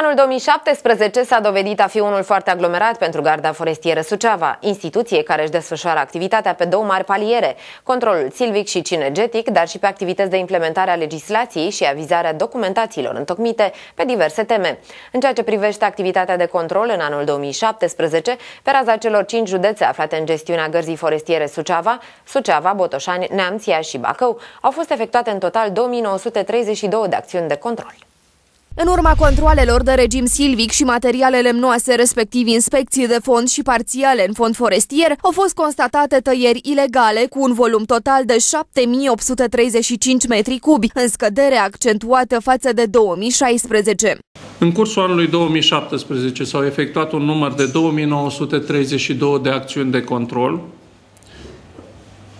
Anul 2017 s-a dovedit a fi unul foarte aglomerat pentru Garda Forestieră Suceava, instituție care își desfășoară activitatea pe două mari paliere, controlul silvic și cinegetic, dar și pe activități de implementare a legislației și avizarea documentațiilor întocmite pe diverse teme. În ceea ce privește activitatea de control în anul 2017, pe raza celor cinci județe aflate în gestiunea Gărzii Forestiere Suceava, Suceava, Botoșani, Neamția și Bacău, au fost efectuate în total 2932 de acțiuni de control. În urma controalelor de regim silvic și materiale lemnoase, respectiv inspecții de fond și parțiale în fond forestier, au fost constatate tăieri ilegale cu un volum total de 7835 metri cubi, în scădere accentuată față de 2016. În cursul anului 2017 s-au efectuat un număr de 2932 de acțiuni de control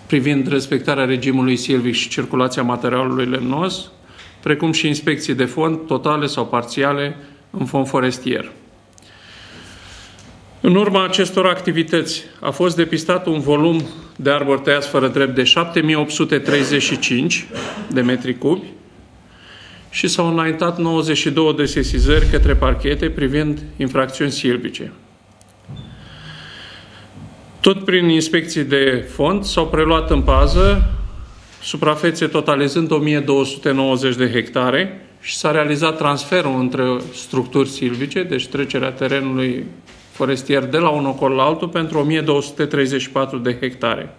privind respectarea regimului silvic și circulația materialului lemnos, precum și inspecții de fond, totale sau parțiale, în fond forestier. În urma acestor activități a fost depistat un volum de arbori tăiați fără drept de 7835 de metri cubi și s-au înaintat 92 de sesizări către parchete privind infracțiuni silvice. Tot prin inspecții de fond s-au preluat în pază suprafețe totalizând 1290 de hectare și s-a realizat transferul între structuri silvice, deci trecerea terenului forestier de la un ocol la altul pentru 1234 de hectare.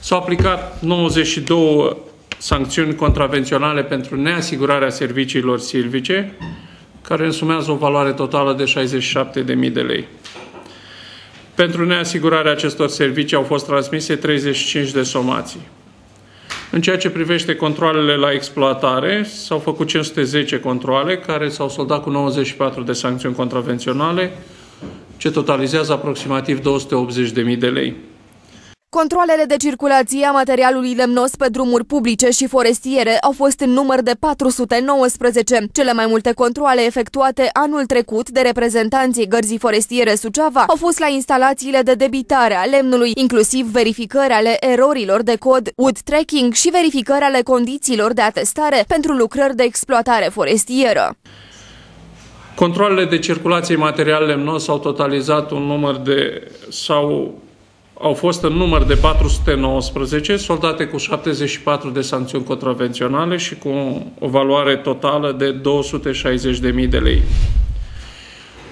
S-au aplicat 92 sancțiuni contravenționale pentru neasigurarea serviciilor silvice, care însumează o valoare totală de 67.000 de lei. Pentru neasigurarea acestor servicii au fost transmise 35 de somații. În ceea ce privește controlele la exploatare, s-au făcut 510 controle care s-au soldat cu 94 de sancțiuni contravenționale, ce totalizează aproximativ 280.000 de lei. Controlele de circulație a materialului lemnos pe drumuri publice și forestiere au fost în număr de 419. Cele mai multe controle efectuate anul trecut de reprezentanții Gărzii Forestiere Suceava au fost la instalațiile de debitare a lemnului, inclusiv verificări ale erorilor de cod wood tracking și verificări ale condițiilor de atestare pentru lucrări de exploatare forestieră. Controlele de circulație material lemnos au totalizat un număr de sau au fost în număr de 419, soldate cu 74 de sancțiuni contravenționale și cu o valoare totală de 260.000 de lei.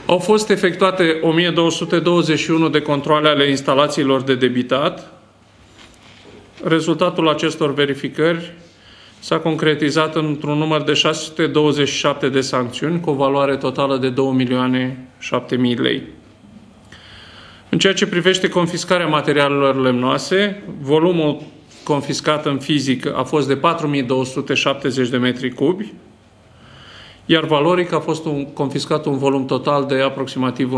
Au fost efectuate 1221 de controle ale instalațiilor de debitat. Rezultatul acestor verificări s-a concretizat într-un număr de 627 de sancțiuni cu o valoare totală de 2.007.000 lei. În ceea ce privește confiscarea materialelor lemnoase, volumul confiscat în fizic a fost de 4270 de metri cubi, iar valoric a fost un, confiscat un volum total de aproximativ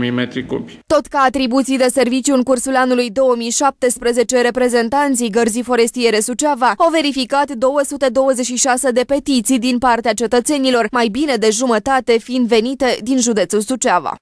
11.000 metri cubi. Tot ca atribuții de serviciu în cursul anului 2017, reprezentanții Gărzii Forestiere Suceava au verificat 226 de petiții din partea cetățenilor, mai bine de jumătate fiind venite din județul Suceava.